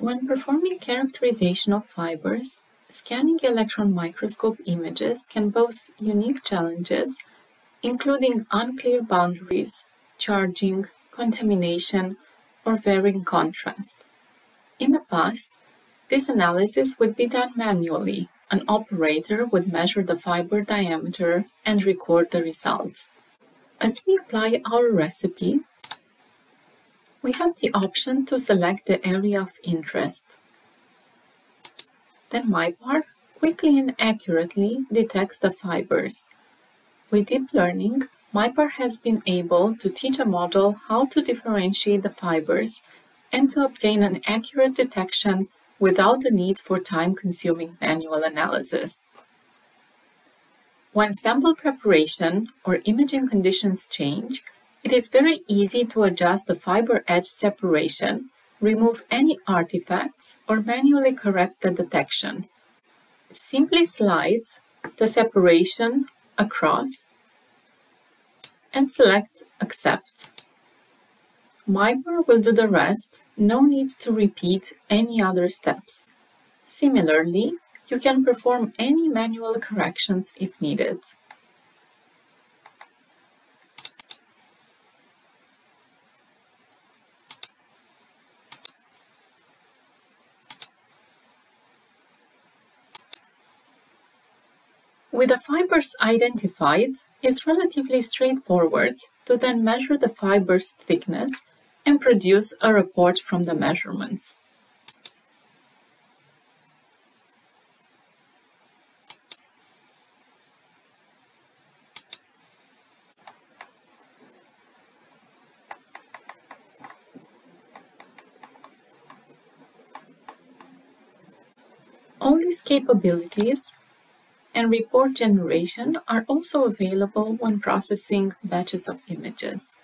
When performing characterization of fibers, scanning electron microscope images can pose unique challenges, including unclear boundaries, charging, contamination, or varying contrast. In the past, this analysis would be done manually. An operator would measure the fiber diameter and record the results. As we apply our recipe, we have the option to select the area of interest. Then MIPAR quickly and accurately detects the fibers. With deep learning, MIPAR has been able to teach a model how to differentiate the fibers and to obtain an accurate detection without the need for time-consuming manual analysis. When sample preparation or imaging conditions change, it is very easy to adjust the fiber edge separation, remove any artifacts, or manually correct the detection. Simply slide the separation across and select Accept. MIPAR will do the rest no need to repeat any other steps. Similarly, you can perform any manual corrections if needed. With the fibers identified, it's relatively straightforward to then measure the fiber's thickness and produce a report from the measurements. All these capabilities and report generation are also available when processing batches of images.